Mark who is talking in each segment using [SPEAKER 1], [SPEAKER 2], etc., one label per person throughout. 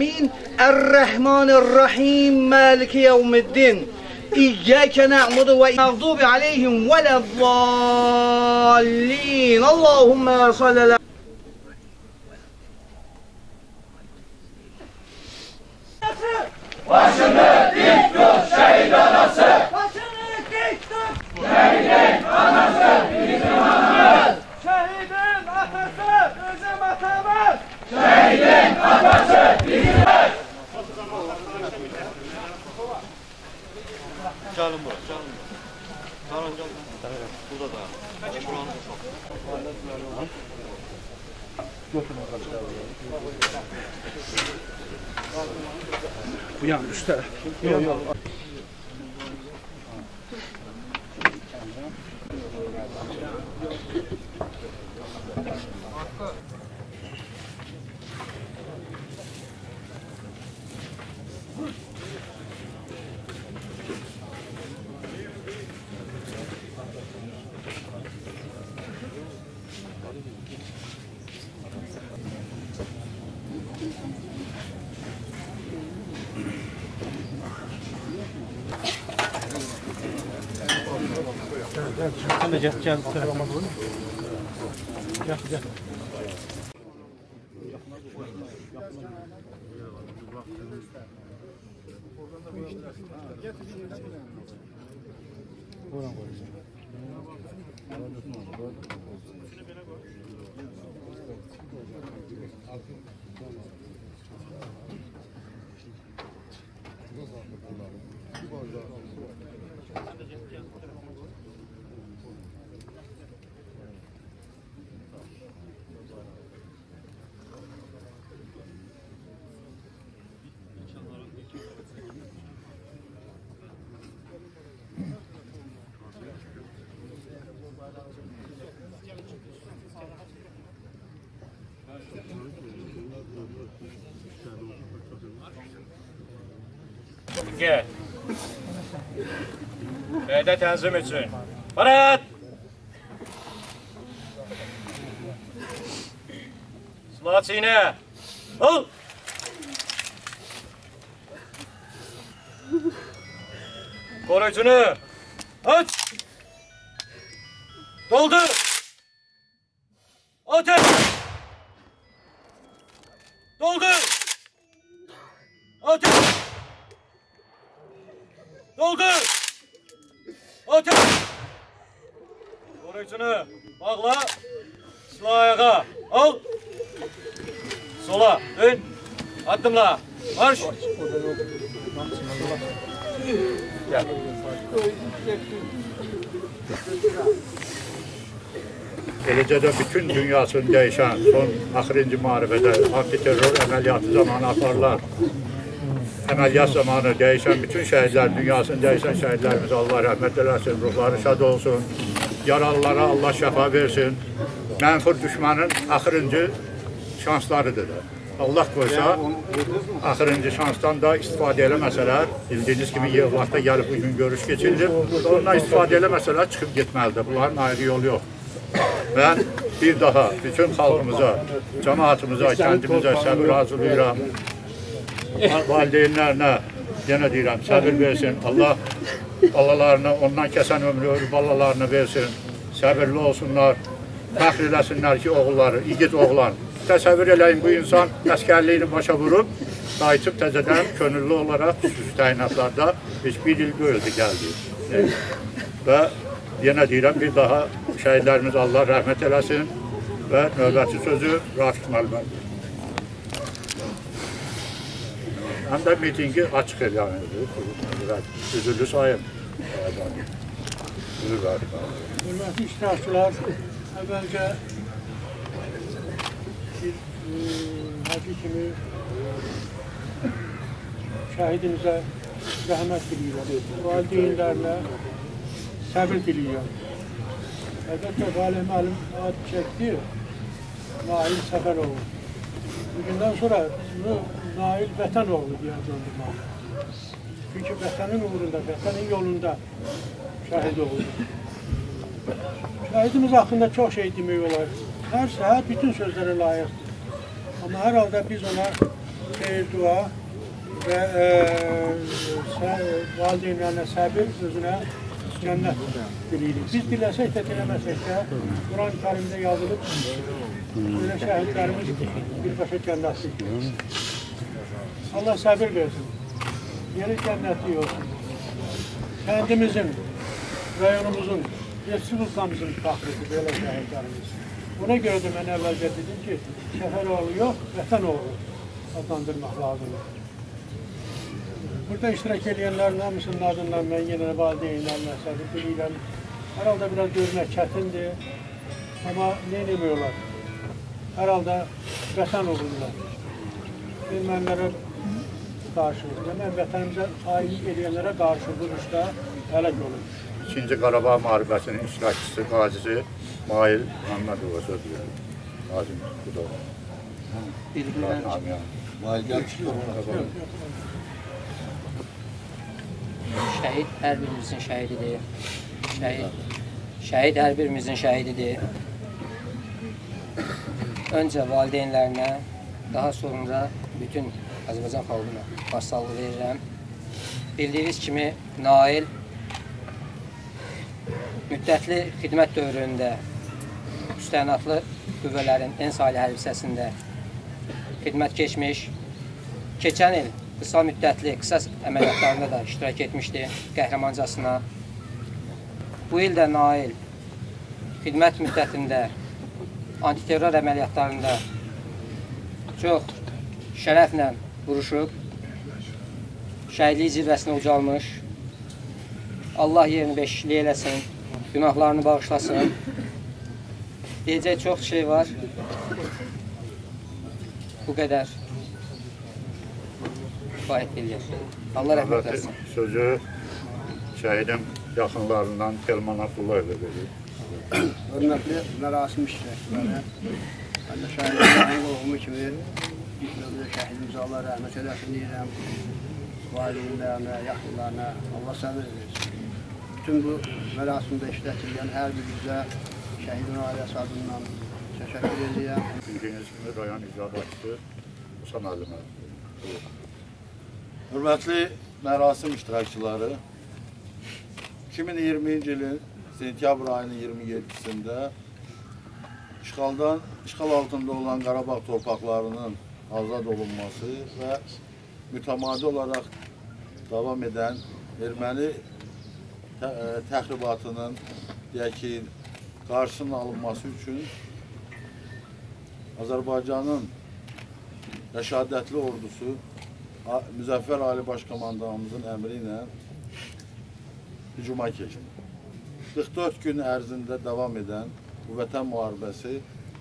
[SPEAKER 1] مين الرحمن الرحيم مالك يوم الدين إياك نعبد ومغضوب عليهم ولا الضالين اللهم صل على
[SPEAKER 2] Başını dik tut şehidana
[SPEAKER 1] sık! Başını dik tut! anası. Canım burası. Canım burası. Canım canım. Evet. Burada da. Kaç buranın çok.
[SPEAKER 3] Götürün. Bu yan
[SPEAKER 4] üstte. Yok yok.
[SPEAKER 5] Sen de gel, gel bu tarafa. Gel, gel. Buradan koyacağım. Altın B'de tenzim için. Parat! Silah çiğne. Al! Koruyucunu aç! Doldur! Ateş! Doldur! Ateş! Doldur! Ateş! Koruyucunu bağla. Silah. Al. Sola. Dön. Adımla. Marş.
[SPEAKER 6] Eləcə də bütün dünyasını dəyişən son axırıncı müharibədə antiterror əməliyyatı zamanı aparılan əməliyyat zamanı dəyişən bütün şəhidlər, dünyasını dəyişən şəhidlərimiz Allah rəhmət eləsin, ruhları şad olsun. Yaralılara Allah şəfa versin. Mənfur düşmənin axırıncı şanslarıdır. Allah qoysa, axırıncı şansdan da istifadə eləməsələr, bildiyiniz kimi Yevlaxda gəlib bugün görüş keçirilib, ondan istifadə eləməsələr çıxıb getməlidir. Bunların ayrı yolu yox. Mən bir daha bütün xalqımıza, cəmaatımıza, kəndimizə səbir arzulayıram. Valideynlərinə yenə deyirəm, səbir versin. Allah balalarını, ondan kəsən ömrü balalarını versin. Səbirli olsunlar. Fəxr eləsinlər ki, oğulları, igid oğlan. Təsəvvür eləyin, bu insan əskərliyini başa vurub, qayıtıb təzədən könüllü olaraq xüsusi təyinatlarda heç bir il öldü, gəldi. Və yenə deyirəm, bir daha şəhidlərimiz Allah rəhmət eləsin və növbəti sözü Rafiq müəllimə. Həm də mitingi açıq elan edir. Üzürlü sayın. Üzür Rafiq müəllim.
[SPEAKER 7] Hörmətli iştirakçılar, əvvəlcə bir e, həki kimi şəhidimizə rəhmət diləyirəm. Valideynlərinə səbir diləyirəm. Əlbəttə, Valih müəllim ad çəkdi, Nail Səfəroğlu. Bugündən sonra bunu Nail Vətənoğlu deyə döndürmək. Çünki vətənin uğrunda, vətənin yolunda şəhid oldu. Şəhidimiz haqqında çox şey demək olar. Hər səhət bütün sözlərə layiqdir. Amma hər halda biz ona xeyir dua və e, sə, valideynlərinə səbir, özünə cənnət diləyirik. Biz diləsək də, diləməsək də, Quran-ı Kerimdə yazılıb, belə şəhidlərimiz birbaşa cənnətlik. Allah səbir versin. Yeri cənnətlik olsun. Kəndimizin, rayonumuzun, respublikamızın fəxridir belə şəhidlərimiz. Ona görə də mən əvvəlcə dedim ki, Şəhəroğlu yox, Vətən oğlu adlandırmaq lazımdır. Burada iştirak edənlərin hamısının adından mən yenə valideynlərinə səbir diləyirəm. Hər halda biraz görmək çətindir, amma nə eləmək olar? Hər halda vətən uğrunda ermənilərə qarşı, mən vətənimizə hainlik edənlərə qarşı duruşda həlak olur.
[SPEAKER 6] İkinci Qarabağ müharibəsinin iştirakçısı, qazisi Mahir Məmmədova söz verir. Nazim Qudov.
[SPEAKER 8] Şəhid hər birimizin şəhididir. Şəhid, şəhid hər birimizin şəhididir. Öncə valideynlərinə, daha sonra bütün Azərbaycan xalqına başsağlığı verirəm. Bildiyiniz kimi Nail müddətli xidmət dövründə müstəhnatlı qüvvələrin en salih hərbi hissəsində xidmət keçmiş. Keçən il qısa müddətli qisas əməliyyatlarında da iştirak etmişdi qəhrəmancasına. Bu il də Nail xidmət müddətində antiterror əməliyyatlarında çox şərəflə vuruşub, şəhidlik zirvəsinə ucalmış. Allah yerini beşikli eləsin, günahlarını bağışlasın. Deyəcək çox şey var. Bu qədər. Kifayət eləyir. Allah rəhmət etsin.
[SPEAKER 6] sözü şəhidin yaxınlarından Telman Abdullayevə verir.
[SPEAKER 4] Hörmətli mərasim iştirakçıları, mən də şəhidlərin qohumu kimi şəhidimizə Allah rəhmət eləsin deyirəm. Valideynlərinə, yaxınlarına Allah səbir versin. Bütün bu mərasimdə iştirak edən hər birinizə şəhidin ailəsi adından təşəkkür edirəm.
[SPEAKER 6] Bildiyiniz kimi rayon icraatçısı Musa müəllimə.
[SPEAKER 3] Hörmətli mərasim iştirakçıları, 2020-ci ilin sentyabr ayının 27-sində işğaldan, işğal altında olan Qarabağ torpaqlarının azad olunması və mütəmadi olaraq davam edən erməni ə, təxribatının deyək ki, qarşısının alınması üçün Azərbaycanın rəşadətli ordusu Müzəffər Ali Baş Komandanımızın əmri ilə hücuma keçdi. 44 gün ərzində davam edən bu vətən müharibəsi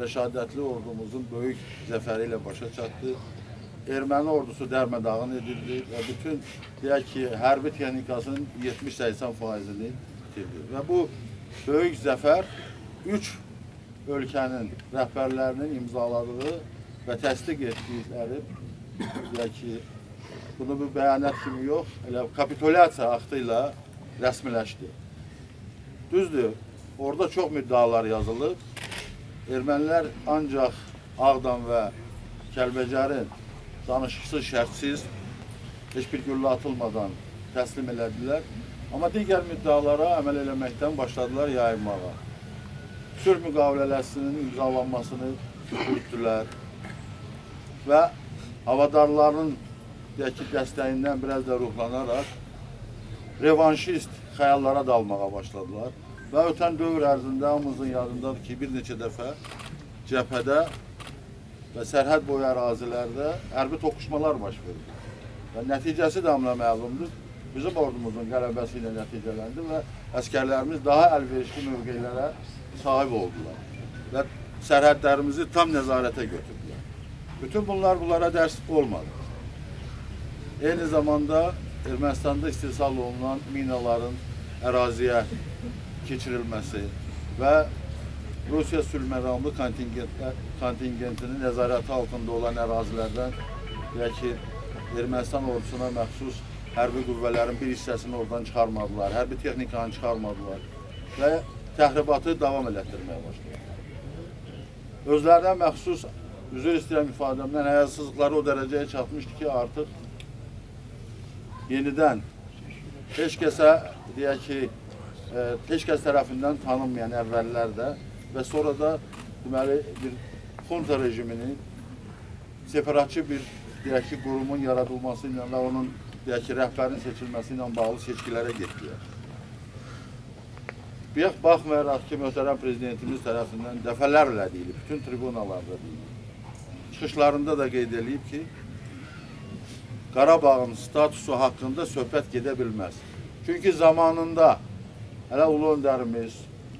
[SPEAKER 3] rəşadətli ordumuzun böyük zəfəri ilə başa çatdı. Erməni ordusu dərmədağın edildi və bütün deyək ki, hərbi texnikasının 70-80 faizini bitirdi. Və bu böyük zəfər üç ölkənin rəhbərlərinin imzaladığı və təsdiq etdikləri deyək ki, bunu bir bəyanat kimi yox, elə kapitulyasiya aktı ilə rəsmiləşdi. Düzdür, orada çox müddalar yazılıb. Ermənilər ancaq Ağdam və Kəlbəcərin danışıqsız, şərtsiz, heç bir güllə atılmadan təslim elədilər. Amma digər müddalara əməl eləməkdən başladılar yayılmağa. Sülh müqaviləsinin imzalanmasını yürütdülər və havadarların deyək ki, dəstəyindən biraz da ruhlanaraq revanşist xəyallara dalmağa başladılar. Və ötən dövr ərzində hamımızın yadındadır ki, bir neçə dəfə cəbhədə və sərhəd boyu ərazilərdə hərbi toqquşmalar baş verdi. Və nəticəsi də hamına məlumdur. Bizim ordumuzun qələbəsi ilə nəticələndi və əskərlərimiz daha əlverişli mövqelərə sahib oldular və sərhədlərimizi tam nəzarətə götürdülər. Bütün bunlar bunlara dərs olmadı. Eyni zamanda Ermənistanda istehsal olunan minaların əraziyə keçirilməsi və Rusiya sülhməramlı kontingentinin nəzarəti altında olan ərazilərdən deyək ki, Ermənistan ordusuna məxsus hərbi qüvvələrin bir hissəsini oradan çıxarmadılar, hərbi texnikanı çıxarmadılar və təxribatı davam elətdirməyə başladılar. Özlərinə məxsus üzr istəyirəm ifadəmdən, həyasızlıqları o dərəcəyə çatmışdı ki, artıq yenidən heç kəsə deyək ki, e, heç kəs tərəfindən tanınmayan əvvəllər də və sonra da deməli bir xunta rejiminin separatçı bir deyək ki, qurumun yaradılması ilə və onun deyək ki, rəhbərin seçilməsi ilə bağlı seçkilərə getdilər. Bir baxmayaraq ki, möhtərəm prezidentimiz tərəfindən dəfələrlə deyilib, bütün tribunalarda deyilib. Çıxışlarında da qeyd edilib ki, Qarabağın statusu haqqında söhbət gedə bilməz. Çünki zamanında hələ ulu öndərimiz,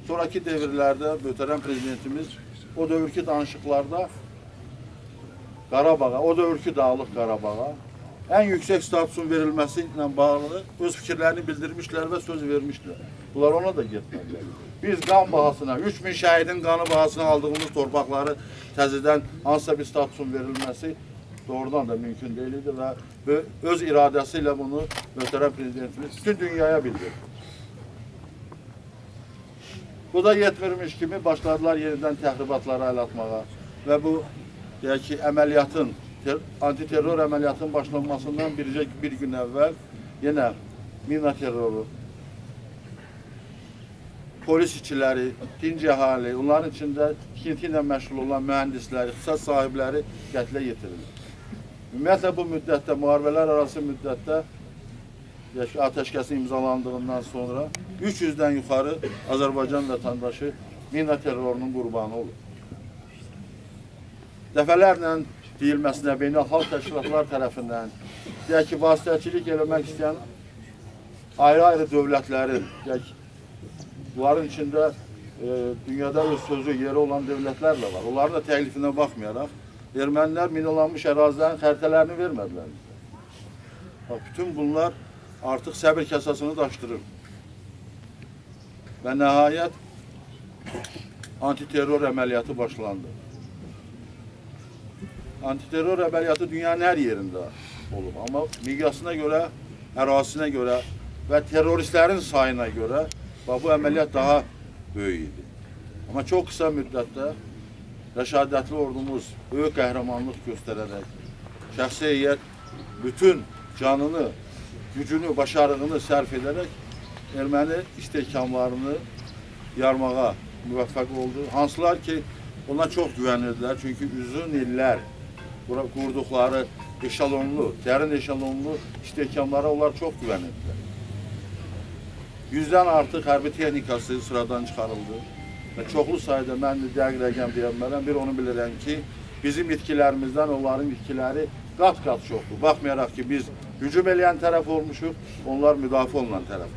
[SPEAKER 3] sonraki devirlərdə möhtərəm prezidentimiz o dövrki danışıqlarda Qarabağa, o dövrki Dağlıq Qarabağa ən yüksək statusun verilməsi ilə bağlı öz fikirlərini bildirmişlər və söz vermişlər. Bunlar ona da getmədilər. Biz qan bahasına, 3000 şəhidin qanı bahasına aldığımız torpaqları təzədən hansısa bir statusun verilməsi doğrudan da mümkün deyil idi və öz iradəsi ilə bunu möhtərəm prezidentimiz bütün dünyaya bildirdi. Bu da yetmirmiş kimi başladılar yenidən təxribatlara əl atmağa və bu deyək ki, əməliyyatın, ter antiterror əməliyyatın başlanmasından bircə bir gün əvvəl yenə mina terroru, polis işçiləri, dinc əhali, onların içində tikinti ilə məşğul olan mühəndisləri, ixtisas sahibləri qətlə yetirilir. Ümumiyyətlə bu müddətdə, müharibələr arası müddətdə atəşkəsin imzalandığından sonra 300-dən yuxarı Azərbaycan vətəndaşı mina terrorunun qurbanı olur. Dəfələrlə deyilməsinə beynəlxalq təşkilatlar tərəfindən deyək ki, vasitəçilik eləmək istəyən ayrı-ayrı dövlətlərin, deyək bunların içində e, dünyada öz sözü yeri olan dövlətlər də var. Onların da təklifinə baxmayaraq, ermənilər minalanmış ərazilərin xəritələrini vermədilər. Bax, bütün bunlar artıq səbir kəsasını daşdırır. Və nəhayət antiterror əməliyyatı başlandı. Antiterror əməliyyatı dünyanın hər yerində olub. Amma miqyasına görə, ərazisinə görə və terroristlərin sayına görə bax, bu əməliyyat daha böyük idi. Amma çox qısa müddətdə rəşadətli ordumuz böyük qəhrəmanlıq göstərərək, şəxsi heyət bütün canını, gücünü, başarığını sərf edərək erməni istehkamlarını yarmağa müvəffəq oldu. Hansılar ki, ona çox güvənirdilər. Çünki uzun illər qurduqları eşalonlu, dərin eşalonlu istehkamlara onlar çox güvənirdilər. Yüzdən artıq hərbi texnikası sıradan çıxarıldı çoxlu sayda mən də dəqiq rəqəm deyə bilmərəm. Bir onu bilirəm ki, bizim itkilərimizdən onların itkiləri qat-qat çoxdur. Baxmayaraq ki, biz hücum eləyən tərəf olmuşuq, onlar müdafiə olunan tərəf.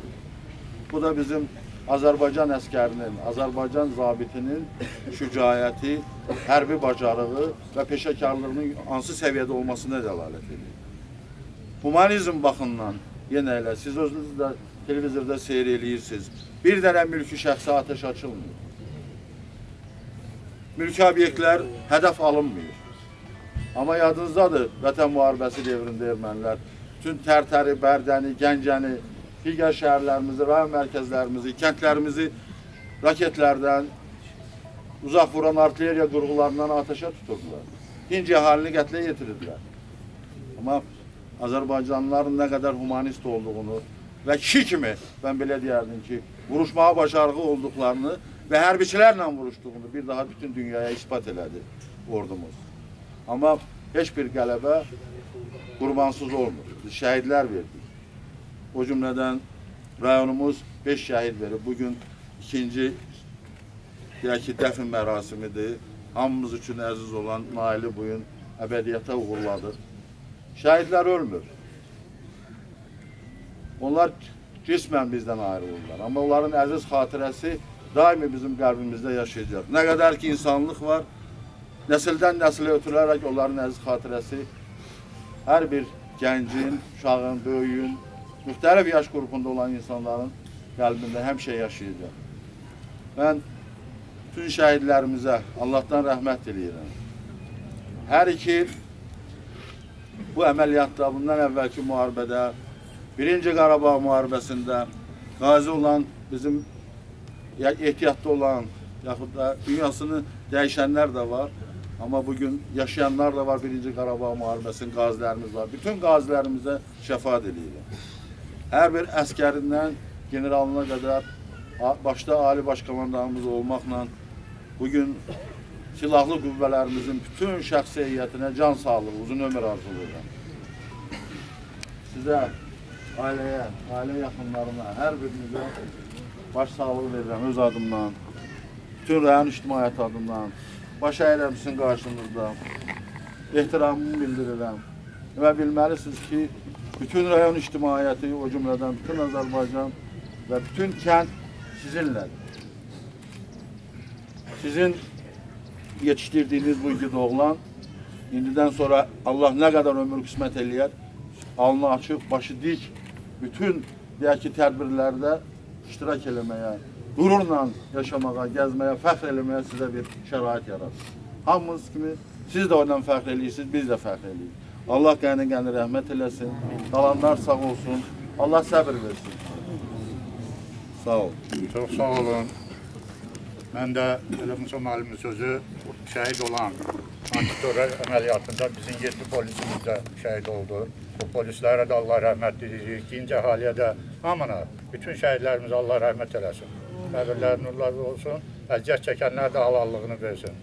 [SPEAKER 3] Bu da bizim Azərbaycan əskərinin, Azərbaycan zabitinin şücaəti, hərbi bacarığı və peşəkarlığının hansı səviyyədə olmasına dəlalət edir. Humanizm baxımından yenə elə siz özünüz də televizorda seyr eləyirsiniz. Bir dənə mülki şəxsə atəş açılmır. Mülki obyektlər hədəf alınmıyor. Amma yadınızdadır, Vətən müharibəsi dövründə ermənilər bütün Tərtəri, Bərdəni, Gəncəni, digər şəhərlərimizi, rayon mərkəzlərimizi, kəndlərimizi raketlərdən, uzaq vuran artilleriya qurğularından atəşə tuturdular. Dinc əhalini qətlə yetirirdilər. Amma Azərbaycanlıların nə qədər humanist olduğunu və kişi kimi, mən belə deyərdim ki, vuruşmağa başarığı olduqlarını və hərbiçilərlə vuruşduğunu bir daha bütün dünyaya ispat elədi ordumuz. Amma heç bir qələbə qurbansız olmur. Şəhidlər verdik. O cümlədən rayonumuz 5 şəhid verib. Bugün ikinci deyək ki, dəfn mərasimidir. Hamımız üçün əziz olan Naili bugün əbədiyyata uğurladır. Şəhidlər ölmür. Onlar cismən bizdən ayrılırlar. Amma onların əziz xatirəsi daimi bizim qəlbimizdə yaşayacaq. Nə qədər ki, insanlıq var, nəsildən nəsilə ötürülərək onların əziz xatirəsi hər bir gəncin, uşağın, böyüyün, müxtəlif yaş qrupunda olan insanların qəlbində həmişə yaşayacaq. Mən bütün şəhidlərimizə Allahdan rəhmət diləyirəm. Hər iki bu əməliyyatda, bundan əvvəlki müharibədə, birinci Qarabağ müharibəsində qazi olan, bizim ehtiyatda olan, yaxud da dünyasını dəyişənlər də var. Amma bugün yaşayanlar da var birinci Qarabağ müharibəsinin qazilərimiz var. Bütün qazilərimizə şəfaət eləyirəm. Hər bir əskərindən generalına qədər a- başda ali baş komandanımız olmaqla bugün silahlı qüvvələrimizin bütün şəxsi heyətinə can sağlığı, uzun ömür arzulayıram. Sizə, ailəyə, ailə yaxınlarına, hər birinizə baş sağlığı verirəm öz adımdan, bütün rayon ictimaiyyəti adından, baş əyirəm sizin qarşınızda, ehtiramımı bildirirəm. Və bilməlisiniz ki, bütün rayon ictimaiyyəti, o cümlədən bütün Azərbaycan və bütün kənd sizinlədir. Sizin yetişdirdiyiniz bu igid oğlan indidən sonra Allah nə qədər ömür qismət eləyər, alnı açıq, başı dik, bütün deyək ki, tədbirlərdə iştirak eləməyə, qürurla yaşamağa, gəzməyə, fəxr eləməyə sizə bir şərait yaradır. Hamınız kimi siz də ondan fəxr eləyirsiniz, biz də fəxr eləyirik. Allah qəni-qəni rəhmət eləsin, qalanlar sağ olsun, Allah səbir versin. Sağ ol.
[SPEAKER 6] Çox sağ olun. Mən də elə Musa müəllimin sözü şəhid olan antiterror əməliyyatında bizim 7 polisimiz də şəhid oldu. Bu polislərə də Allah rəhmət diləyirik. İkinci əhaliyə də hamına, bütün şəhidlərimizə Allah rəhmət eləsin. Qəbirləri nurlar olsun. Əziyyət çəkənlər də halallığını versin.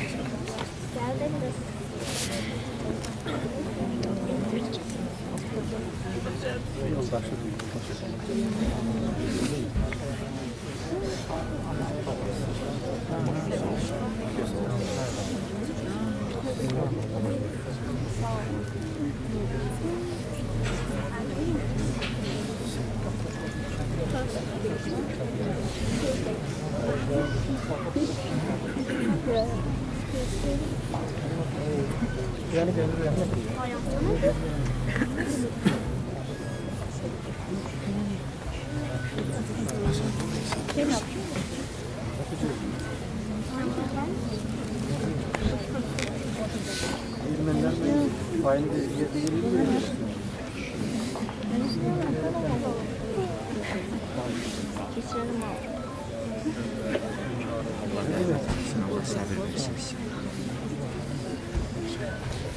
[SPEAKER 9] Yani gönül yapmak Şey mi yapıyor? Bilmenden fail dizgiye değil mi?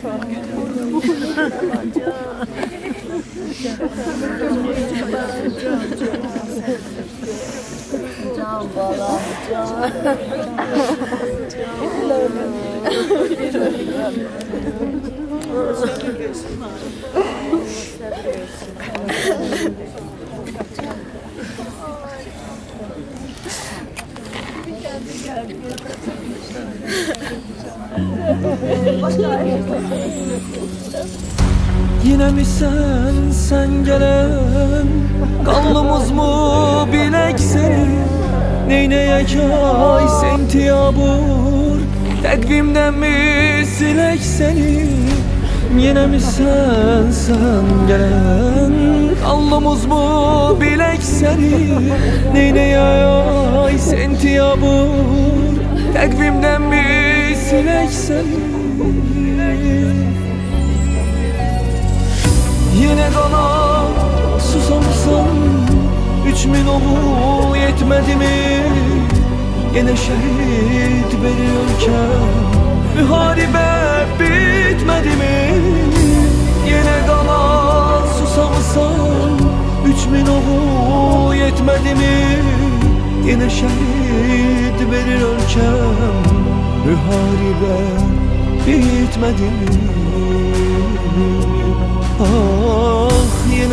[SPEAKER 9] Can sen sen gelen Kanlımız mı bilek seni? Neyneyek ay sentiyabur Tekvimden mi silek seni? Yine mi sen sen gelen Kanlımız mı bilek seni? Neyneyek ay sentiyabur Tekvimden mi silek seni Yine kana susamsan Üç min oğul yetmedi mi? Yine şehit verirken Müharibe bitmedi mi? Yine kana susamsan Üç min oğul yetmedi mi? Yine şehit verirken Müharibe bitmedi mi?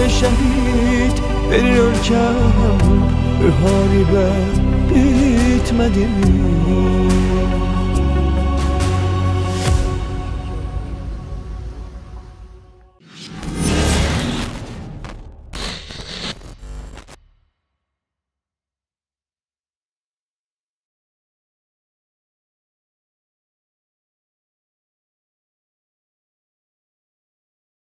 [SPEAKER 9] شهید بری الکم به هاری به بیت مدینی